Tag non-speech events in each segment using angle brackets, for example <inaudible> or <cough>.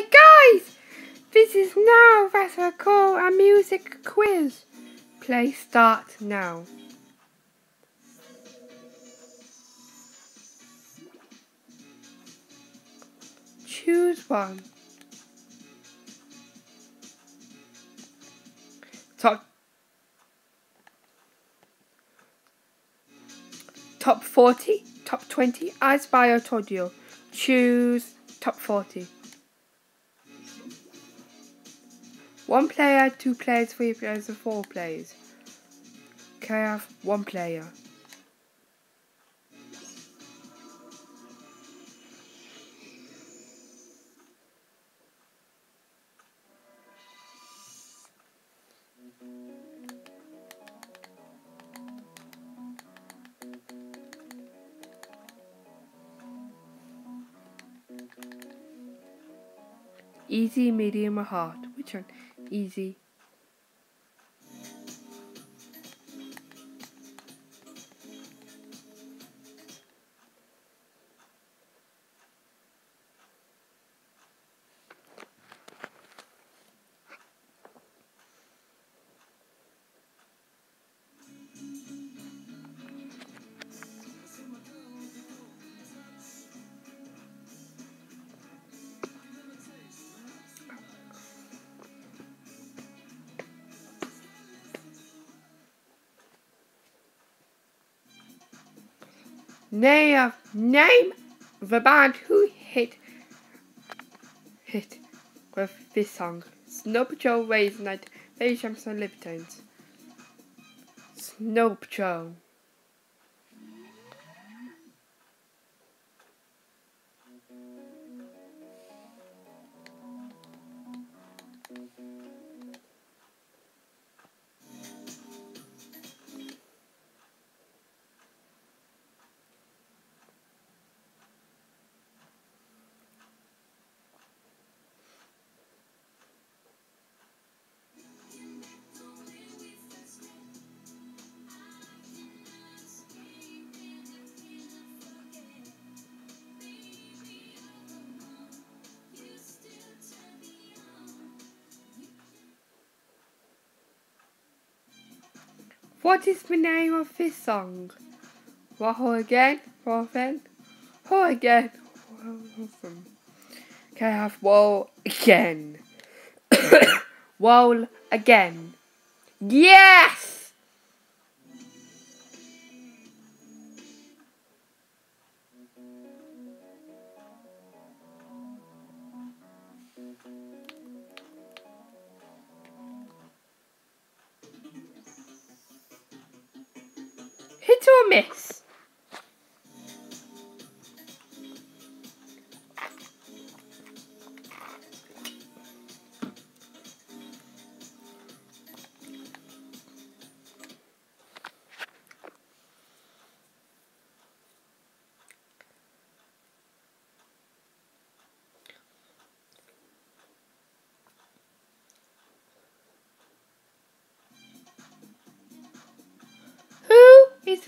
Hey guys! This is now that's a call a music quiz. Play start now. Choose one. Top Top 40, top 20, as by told you. Choose top 40. One player, two players, three players, and four players. Okay, I have one player. Easy, medium, or hard? Which one? Easy. Name, name the band who hit hit with this song. Snow Patrol, Razorlight, Baby Jumps and Libertines. Snow Patrol. What is the name of this song? Whoa again? Again? Whoa again? Okay, I have whoa again. <coughs> whoa again. Yes! Or miss?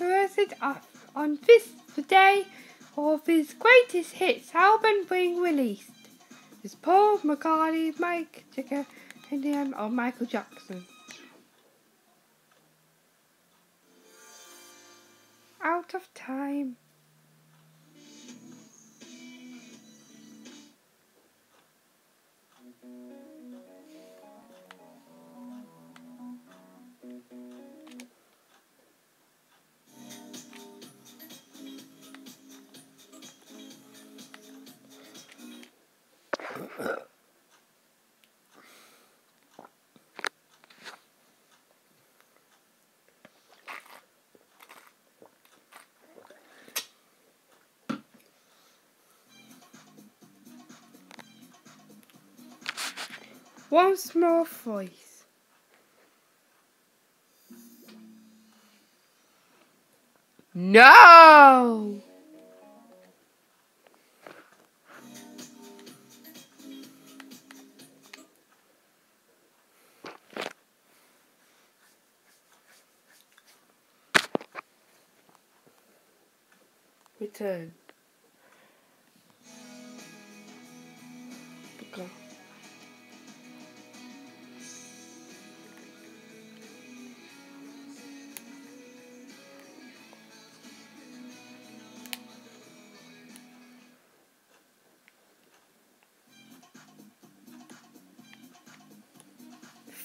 Is up on this the day of his greatest hits album being released? Is Paul McCartney, Mike Jagger, Indian, or Michael Jackson? Out of time. One small voice. No! Return.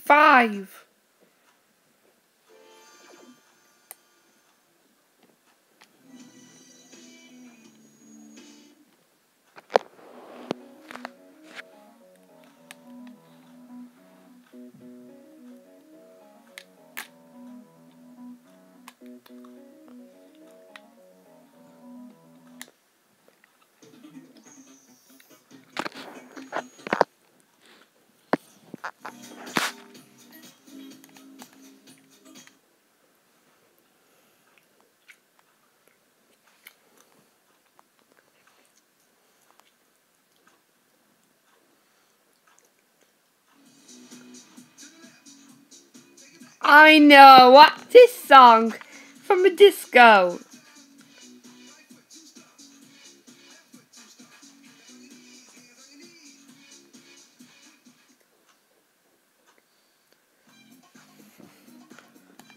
Five. I know, what's this song? From a disco.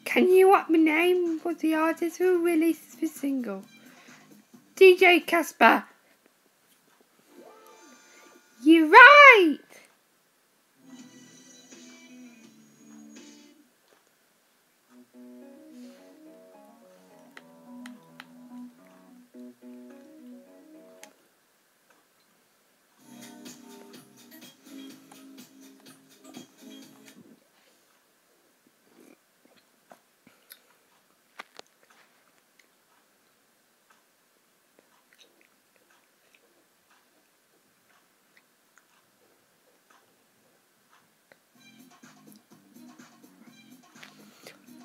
Can you what my name was the artist who released this single? DJ Casper.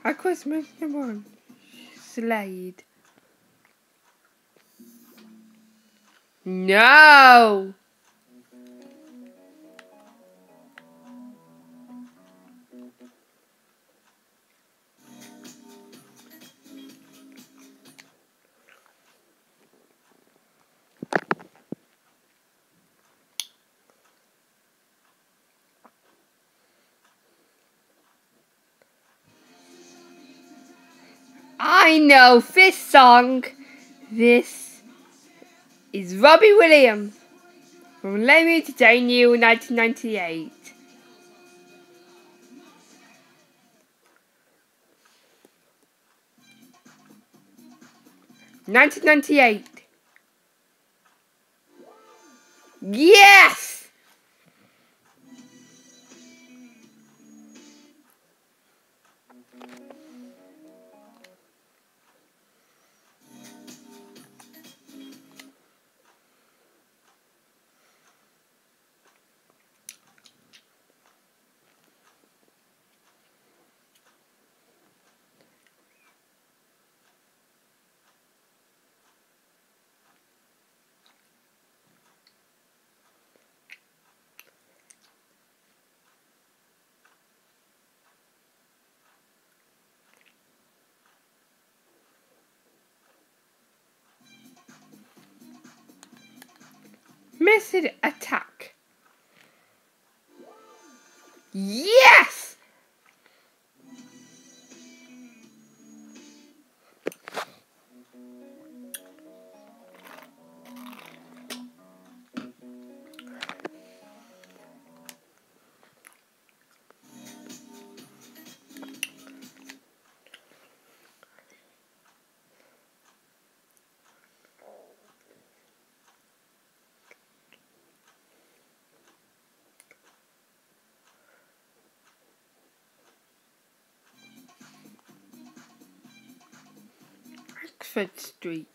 A Christmas one. Slade. No! I know this song. This is Robbie Williams from Let Me Entertain You 1998. Nineteen ninety eight. Yes! Attack. Yes! Oxford Street.